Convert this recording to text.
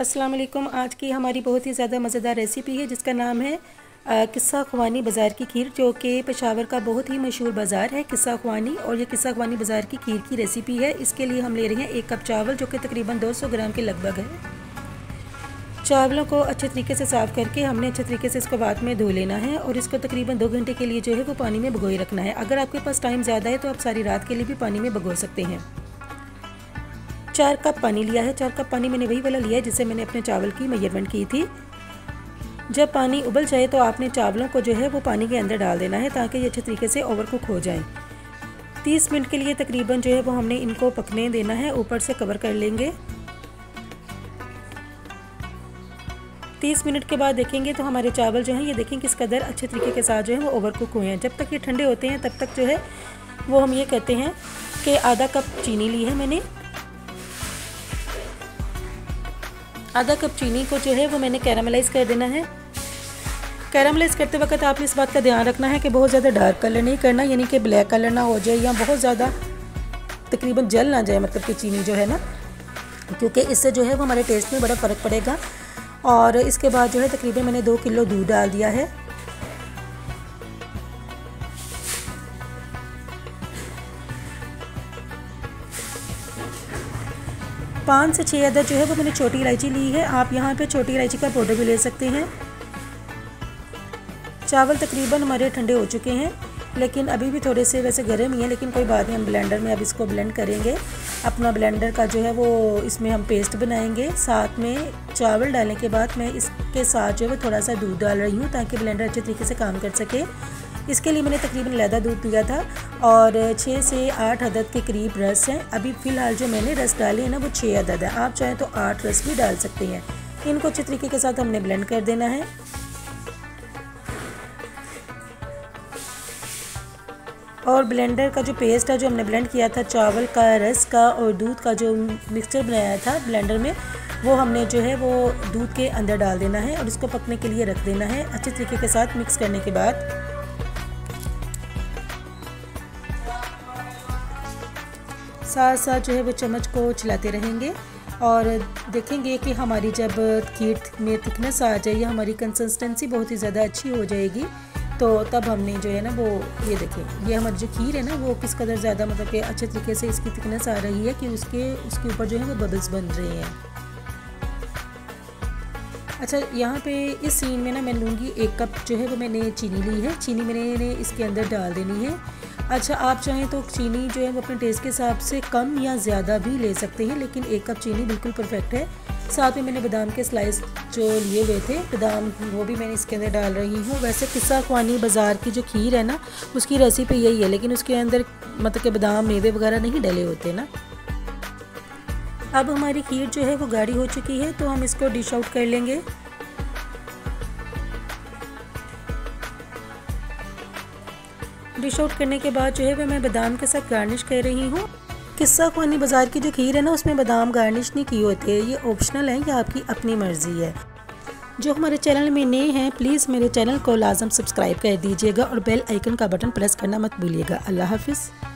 अस्सलाम वालेकुम आज की हमारी बहुत ही ज़्यादा मज़ेदार रेसिपी है, जिसका नाम है किस्सा खुवानी बाज़ार की खीर, जो कि पेशावर का बहुत ही मशहूर बाज़ार है, किस्सा खुवानी। और ये किस्सा खुवानी बाज़ार की खीर की रेसिपी है। इसके लिए हम ले रहे हैं एक कप चावल, जो कि तकरीबन 200 ग्राम के लगभग है। चावलों को अच्छे तरीके से साफ़ करके हमने अच्छे तरीके से इसको बाद में धो लेना है और इसको तकरीबन दो घंटे के लिए जो है वो पानी में भगोए रखना है। अगर आपके पास टाइम ज़्यादा है तो आप सारी रात के लिए भी पानी में भगो सकते हैं। चार कप पानी लिया है। चार कप पानी मैंने वही वाला लिया है जिससे मैंने अपने चावल की मेज़रमेंट की थी। जब पानी उबल जाए तो आपने चावलों को जो है वो पानी के अंदर डाल देना है ताकि ये अच्छे तरीके से ओवर कुक हो जाए। तीस मिनट के लिए तकरीबन जो है वो हमने इनको पकने देना है। ऊपर से कवर कर लेंगे। तीस मिनट के बाद देखेंगे तो हमारे चावल जो हैं, ये देखें किस कदर अच्छे तरीके के साथ जो है वो ओवर कुक हुए हैं। जब तक ये ठंडे होते हैं तब तक जो है वो हम ये कहते हैं कि आधा कप चीनी ली है मैंने। आधा कप चीनी को जो है वो मैंने कैरामलाइज कर देना है। कैरामलाइज करते वक्त आपने इस बात का ध्यान रखना है कि बहुत ज़्यादा डार्क कलर नहीं करना, यानी कि ब्लैक कलर ना हो जाए या बहुत ज़्यादा तकरीबन जल ना जाए मतलब कि चीनी जो है ना। क्योंकि इससे जो है वो हमारे टेस्ट में बड़ा फ़र्क पड़ेगा। और इसके बाद जो है तकरीबन मैंने दो किलो दूध डाल दिया है। पाँच से छः अदर जो है वो मैंने छोटी इलायची ली है। आप यहाँ पे छोटी इलायची का पाउडर भी ले सकते हैं। चावल तकरीबन हमारे ठंडे हो चुके हैं, लेकिन अभी भी थोड़े से वैसे गर्म ही हैं, लेकिन कोई बात नहीं, हम ब्लेंडर में अब इसको ब्लेंड करेंगे। अपना ब्लेंडर का जो है वो इसमें हम पेस्ट बनाएँगे। साथ में चावल डालने के बाद मैं इसके साथ जो है वो थोड़ा सा दूध डाल रही हूँ ताकि ब्लेंडर अच्छे तरीके से काम कर सके। इसके लिए मैंने तकरीबन लैदा दूध दिया था और छः से आठ अदद के करीब रस हैं। अभी फ़िलहाल जो मैंने रस डाले हैं ना, वो छः अदद है। आप चाहें तो आठ रस भी डाल सकते हैं। इनको अच्छे तरीके के साथ हमने ब्लेंड कर देना है। और ब्लेंडर का जो पेस्ट है, जो हमने ब्लेंड किया था, चावल का, रस का और दूध का जो मिक्सचर बनाया था ब्लेंडर में, वो हमने जो है, वो दूध के अंदर डाल देना है और इसको पकने के लिए रख देना है। अच्छे तरीके के साथ मिक्स करने के बाद। साथ साथ जो है वो चम्मच को चलाते रहेंगे और देखेंगे कि हमारी जब खीर में थिकनेस आ जाए या हमारी कंसिस्टेंसी बहुत ही ज़्यादा अच्छी हो जाएगी तो तब हमने जो है ना वो ये देखें, ये हमारी जो खीर है ना वो किस कदर ज़्यादा मतलब कि अच्छे तरीके से इसकी थिकनेस आ रही है कि उसके उसके ऊपर जो है वो बबल्स बन रहे हैं। अच्छा यहाँ पे इस सीन में ना मैं लूँगी एक कप जो है वो मैंने चीनी ली है, चीनी मैंने इसके अंदर डाल देनी है। अच्छा आप चाहें तो चीनी जो है वो अपने टेस्ट के हिसाब से कम या ज़्यादा भी ले सकते हैं, लेकिन एक कप चीनी बिल्कुल परफेक्ट है। साथ में मैंने बादाम के स्लाइस जो लिए हुए थे, बादाम वो भी मैंने इसके अंदर डाल रही हूँ। वैसे किस्सा खुआनी बाज़ार की जो खीर है ना, उसकी रेसिपी यही है, लेकिन उसके अंदर मतलब के बादाम, मेवे वगैरह नहीं डले होते ना। अब हमारी खीर जो है वो गाढ़ी हो चुकी है तो हम इसको डिश आउट कर लेंगे। डिश आउट करने के बाद जो है वह मैं बादाम के साथ गार्निश कर रही हूँ। किस्सा खानी बाज़ार की जो खीर है ना, उसमें बादाम गार्निश नहीं की होती है। ये ऑप्शनल है, या आपकी अपनी मर्ज़ी है। जो हमारे चैनल में नए हैं, प्लीज़ मेरे चैनल को लाजम सब्सक्राइब कर दीजिएगा और बेल आइकन का बटन प्रेस करना मत भूलिएगा। अल्लाह हाफिज़।